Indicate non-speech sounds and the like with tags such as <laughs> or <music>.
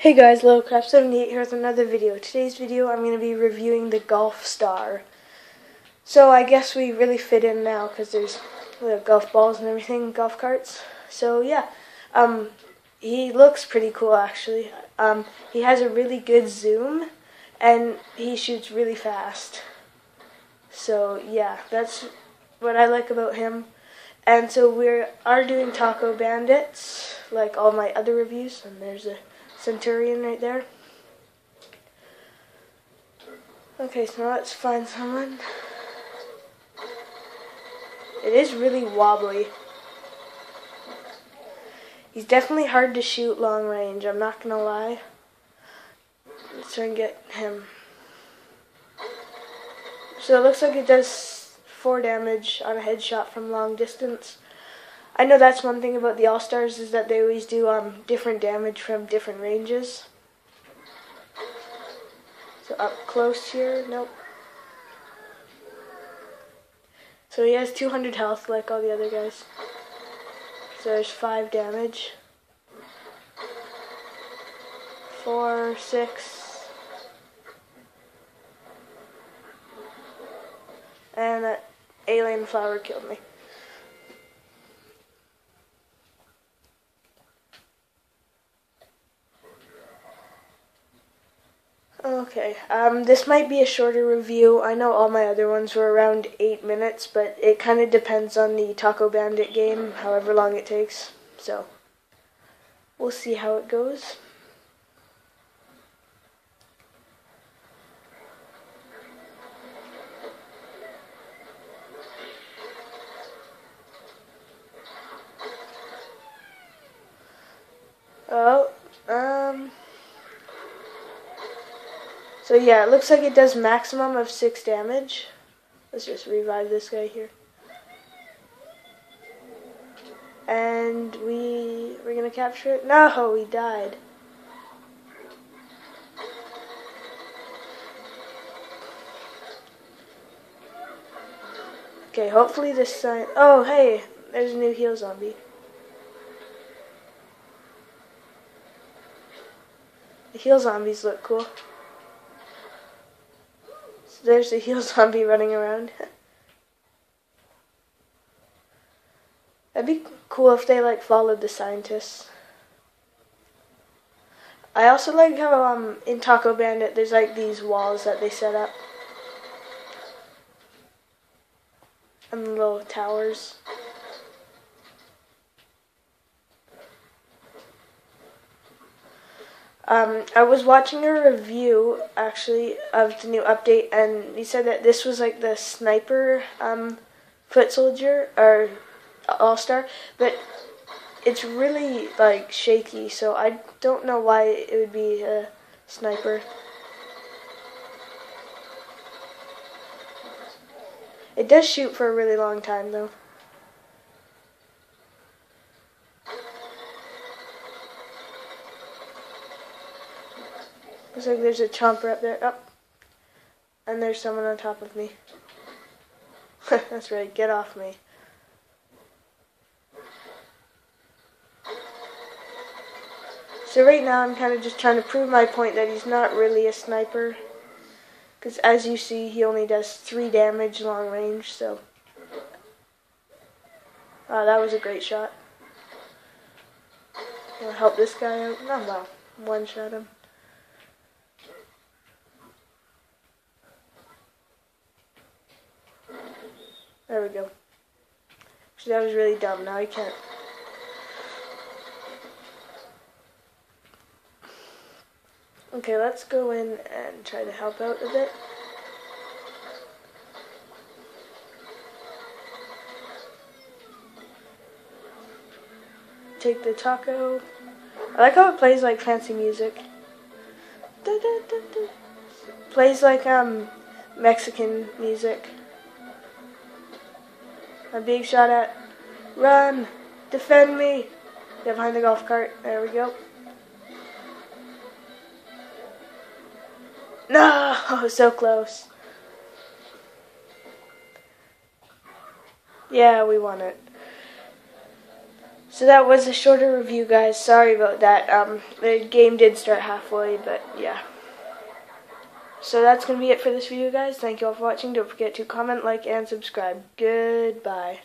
Hey guys, LittleCraft78 here with another video. Today's video I'm going to be reviewing the Golf Star. So I guess we really fit in now because there's the golf balls and everything, golf carts. So yeah, um, he looks pretty cool actually. Um, he has a really good zoom and he shoots really fast. So yeah, that's what I like about him. And so we are doing Taco Bandits, like all my other reviews, and there's a Centurion right there. Okay, so let's find someone. It is really wobbly. He's definitely hard to shoot long range, I'm not gonna lie. Let's try and get him. So it looks like it does 4 damage on a headshot from long distance. I know that's one thing about the All Stars is that they always do um, different damage from different ranges. So up close here, nope. So he has 200 health like all the other guys. So there's 5 damage. 4, 6. And that alien flower killed me. Okay, um, this might be a shorter review. I know all my other ones were around 8 minutes, but it kind of depends on the Taco Bandit game, however long it takes. So, we'll see how it goes. Oh, So yeah, it looks like it does maximum of 6 damage. Let's just revive this guy here. And we, we're to capture it. No, he died. Okay, hopefully this sign. Oh, hey, there's a new heal zombie. The heal zombies look cool there's a heel <laughs> zombie running around. That'd be cool if they like followed the scientists. I also like how um in Taco Bandit there's like these walls that they set up. And little towers. Um, I was watching a review actually of the new update, and he said that this was like the sniper um, foot soldier or all star, but it's really like shaky, so I don't know why it would be a sniper. It does shoot for a really long time though. Looks like there's a chomper up there. Up. Oh. And there's someone on top of me. <laughs> That's right, get off me. So right now I'm kind of just trying to prove my point that he's not really a sniper. Because as you see, he only does 3 damage long range, so... Oh, that was a great shot. I'll help this guy out. No, well, one shot him. There we go. Actually, that was really dumb. Now I can't. Okay, let's go in and try to help out a bit. Take the taco. I like how it plays like fancy music. Da, da, da, plays like um Mexican music. A big shot at. Run! Defend me! Get behind the golf cart. There we go. No! <laughs> So close. Yeah, we won it. So that was a shorter review, guys. Sorry about that. Um, the game did start halfway, but yeah. So that's going to be it for this video, guys. Thank you all for watching. Don't forget to comment, like, and subscribe. Goodbye.